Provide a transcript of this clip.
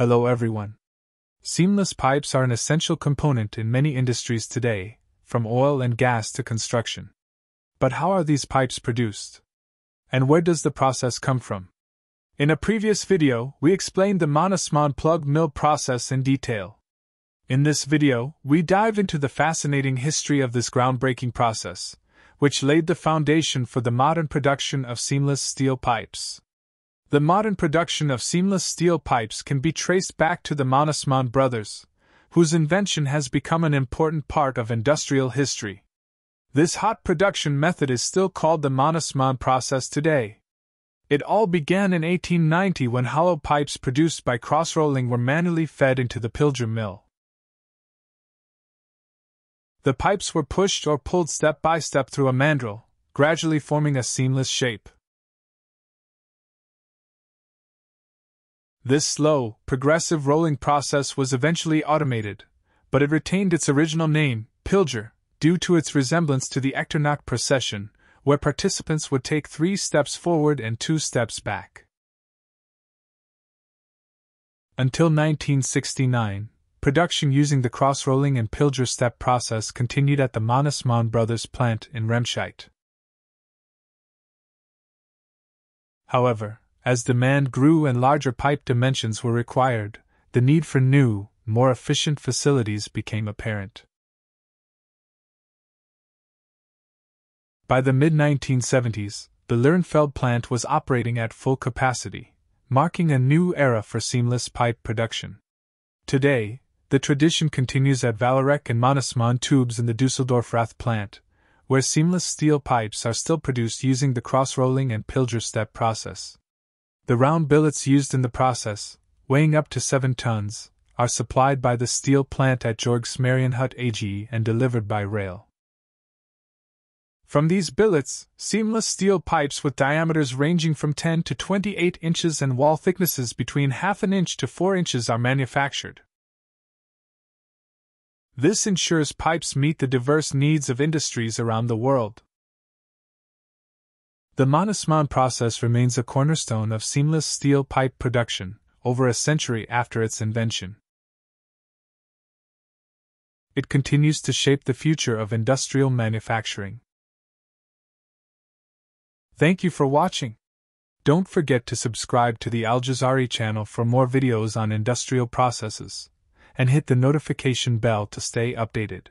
Hello everyone. Seamless pipes are an essential component in many industries today, from oil and gas to construction. But how are these pipes produced? And where does the process come from? In a previous video, we explained the Mannesmann plug mill process in detail. In this video, we dive into the fascinating history of this groundbreaking process, which laid the foundation for the modern production of seamless steel pipes. The modern production of seamless steel pipes can be traced back to the Mannesmann brothers, whose invention has become an important part of industrial history. This hot production method is still called the Mannesmann process today. It all began in 1890 when hollow pipes produced by cross rolling were manually fed into the Pilger mill. The pipes were pushed or pulled step by step through a mandrel, gradually forming a seamless shape. This slow, progressive rolling process was eventually automated, but it retained its original name, Pilger, due to its resemblance to the Echternach procession, where participants would take three steps forward and two steps back. Until 1969, production using the cross rolling and Pilger step process continued at the Mannesmann Brothers plant in Remscheid. However, as demand grew and larger pipe dimensions were required, the need for new, more efficient facilities became apparent. By the mid 1970s, the Lirnfeld plant was operating at full capacity, marking a new era for seamless pipe production. Today, the tradition continues at Vallourec and Mannesmann tubes in the Dusseldorf Rath plant, where seamless steel pipes are still produced using the cross rolling and Pilger step process. The round billets used in the process, weighing up to 7 tons, are supplied by the steel plant at Georgsmarienhütte AG and delivered by rail. From these billets, seamless steel pipes with diameters ranging from 10 to 28 inches and wall thicknesses between half an inch to 4 inches are manufactured. This ensures pipes meet the diverse needs of industries around the world. The Mannesmann process remains a cornerstone of seamless steel pipe production, over a century after its invention. It continues to shape the future of industrial manufacturing. Thank you for watching. Don't forget to subscribe to the Al Jazari channel for more videos on industrial processes, and hit the notification bell to stay updated.